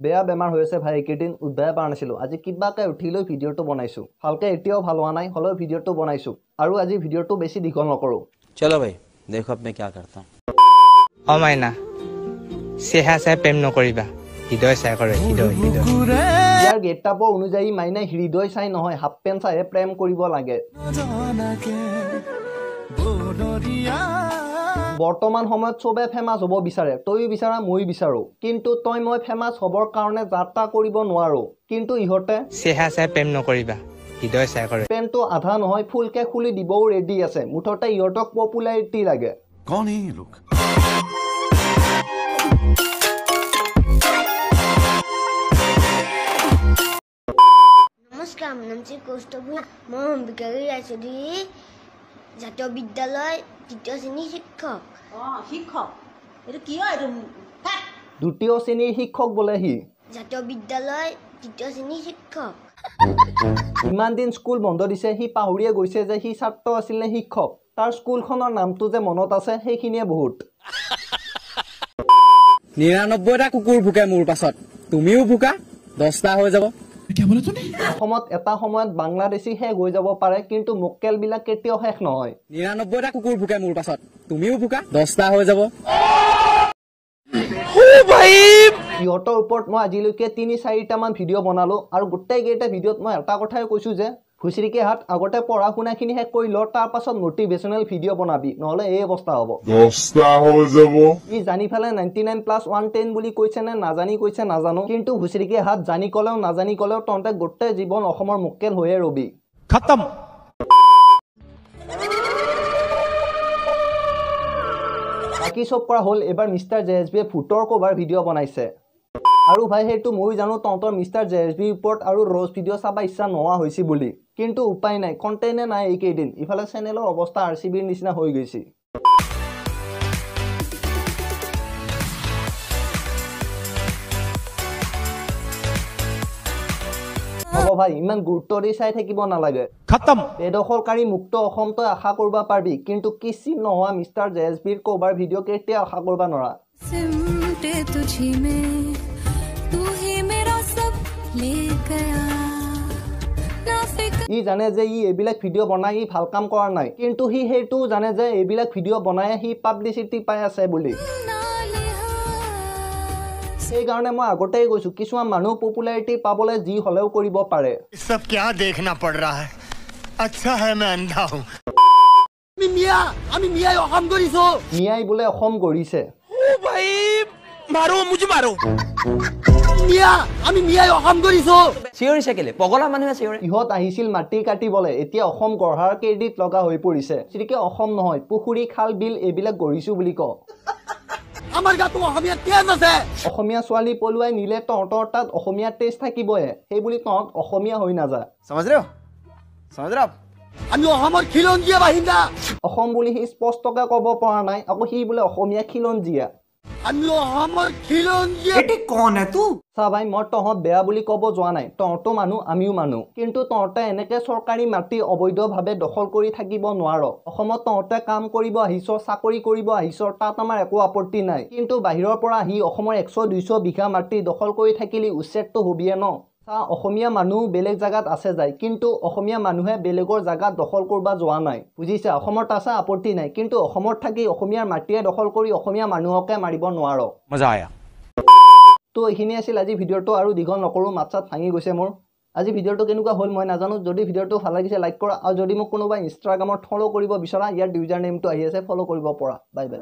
বেয়া বেমাৰ হৈ আছে ভাই এইকেইদিন উদ্ধাৰ পৰা নাছিলোঁ। আজি কিবাকৈ উঠি লৈ ভিডিঅ'টো বনাইছোঁ। ভালকৈ এতিয়াও ভাল হোৱা নাই হ'লেও ভিডিঅ'টো বনাইছোঁ। আৰু আজি ভিডিঅ'টো বেছি দীঘল নকৰোঁ। চলো ভাই দেখো আপুনি কিয় কৰ্তা। অ মাইনা চেহা চাই প্ৰেম নকৰিবা। হৃদয় চাই কৰে হৃদয় হৃদয়। ইয়াৰ গেটাপৰ অনুযায়ী মাইনাই হৃদয় চাই নহয় হাফ পেণ্ট চাইহে প্ৰেম কৰিব লাগে। বদৰিয়া বৰ্তমান সময়ত চবে ফেমাছ হ'ব বিচাৰে। তয়ো বিচাৰা মই বিচাৰোঁ। কিন্তু তই মই ফেমাছ হ'বৰ কাৰণে যাত্ৰা কৰিব নোৱাৰো। কিন্তু ইহঁতে চেহা চাই প্ৰেম নকৰিবা। হৃদয় চাই কৰে। প্ৰেমটো আধা নহয় ফুলকে খুলি দিবও ৰেডি আছে। মুঠতে ইহঁতক পপুলাৰিটি লাগে। নমস্কাৰ মনমচি কৌষ্টভূ মই অম্বিকাগুৰি ৰাজী জাতীয় বিদ্যালয় তৃতীয় শ্ৰেণীৰ শিক্ষক। অঁ শিক্ষক। এইটো কিয় এইটো কাট দ্বিতীয় শ্ৰেণীৰ শিক্ষক বোলে সি। জাতীয় বিদ্যালয় তৃতীয় শ্ৰেণীৰ শিক্ষক। ইমান দিন স্কুল বন্ধ দিছে সি পাহৰিয়ে গৈছে যে সি ছাত্ৰ আছিল নে শিক্ষক। তাৰ স্কুলখনৰ নামটো যে মনত আছে সেইখিনিয়ে বহুত। নিৰান্নব্বৈটা কুকুৰ ভোকে মোৰ পাছত। তুমিও ভোকা দহটা হৈ যাব। অসমত এটা সময়ত বাংলাদেশী শেষ হৈ যাব পাৰে কিন্তু মোকেলবিলাক কেতিয়াও শেষ নহয়। নিৰান্নব্বৈটা কুকুৰ ভোকে মোৰ পাছত। তুমিও ভোকা দহটা হৈ যাব। সিহঁতৰ ওপৰত মই আজিলৈকে তিনি চাৰিটামান ভিডিঅ' বনালোঁ আৰু গোটেইকেইটা ভিডিঅ'ত মই এটা কথাই কৈছোঁ যে খুচৰিকে হাত আগতে পঢ়া শুনাখিনি শেষ কৰি ল তাৰ পাছত মটিভেশ্যনেল ভিডিঅ' বনাবি নহ'লে এই অৱস্থা হ'ব। ই জানি পেলাই ninety nine plus one ten বুলি কৈছে নে নাজানি কৈছে নাজানো কিন্তু ঘুচৰিকে হাত জানি ক'লেও নাজানি ক'লেও তহঁতে গোটেই জীৱন অসমৰ মোকেল হৈয়ে ৰবি। বাকী চব কৰা হ'ল এইবাৰ মিষ্টাৰ জে এছ বিয়ে ভূতৰ কভাৰ ভিডিঅ' বনাইছে। আৰু ভাই সেইটো ময়ো জানো তহঁতৰ মিষ্টাৰ জে এছ বিৰ ওপৰত আৰু ৰ'জ ভিডিঅ' চাব ইচ্ছা নোহোৱা হৈছে বুলি। কিন্তু উপায় নাই কণ্টেণ্টে নাই এইকেইদিন। ইফালে চেনেলৰ অৱস্থা আৰ চি বিৰ নিচিনা হৈ গৈছে। হ'ব ভাই ইমান গুৰুত্ব দি চাই থাকিব নালাগে। বেদখলকাৰী মুক্ত অসম তই আশা কৰিব পাৰিবি কিন্তু কিচি নোহোৱা মিষ্টাৰ জে এছ বিৰ কভাৰ ভিডিঅ' কেতিয়াও আশা কৰিব নোৱাৰা? ই জানে যে ই এইবিলাক ভিডিঅ' বনাই সি ভাল কাম কৰা নাই। কিন্তু সি সেইটো জানে যে এইবিলাক ভিডিঅ' বনাই সি পাব্লিচিটি পাই আছে বুলি। সেইকাৰণে মই আগতেই কৈছো কিছুমান মানুহ পপুলাৰিটি পাবলৈ যি হলেও কৰিব পাৰে। মিয়াই বোলে অসম গঢ়িছে। অসমীয়া ছোৱালী পলুৱাই নিলে তহঁতৰ তাত অসমীয়া টেষ্ট থাকিবহে সেই বুলি তহঁত অসমীয়া হৈ নাযায় অসম বুলি সি স্পষ্টকে কব পৰা নাই। আকৌ সি বোলে অসমীয়া খিলঞ্জীয়া। চা ভাই মই তহঁত বেয়া বুলি ক'ব যোৱা নাই তহঁতো মানুহ আমিও মানুহ কিন্তু তহঁতে এনেকে চৰকাৰী মাটি অবৈধভাৱে দখল কৰি থাকিব নোৱাৰ অসমত তহঁতে কাম কৰিব আহিছ চাকৰি কৰিব আহিছ তাত আমাৰ একো আপত্তি নাই কিন্তু বাহিৰৰ পৰা আহি অসমৰ একশ দুইশ বিঘা মাটি দখল কৰি থাকিলে উচ্ছেদটো হবিয়ে ন? চা অসমীয়া মানুহ বেলেগ জেগাত আছে যায় কিন্তু অসমীয়া মানুহে বেলেগৰ জেগাত দখল কৰিব যোৱা নাই। বুজিছা? অসমৰ তাছা আপত্তি নাই কিন্তু অসমত থাকি অসমীয়াৰ মাটিয়ে দখল কৰি অসমীয়া মানুহকে মাৰিব নোৱাৰক। তো এইখিনি আছিল আজি ভিডিঅ'টো আৰু দীঘল নকৰোঁ মাত চাত ভাঙি গৈছে মোৰ। আজি ভিডিঅ'টো কেনেকুৱা হ'ল মই নাজানো যদি ভিডিঅ'টো ভাল লাগিছে লাইক কৰা আৰু যদি মোক কোনোবাই ইনষ্টাগ্ৰামত ফ'ল' কৰিব বিচৰা ইয়াৰ ইউজাৰ নেমটো আহি আছে ফ'ল' কৰিব পৰা। Bye bye.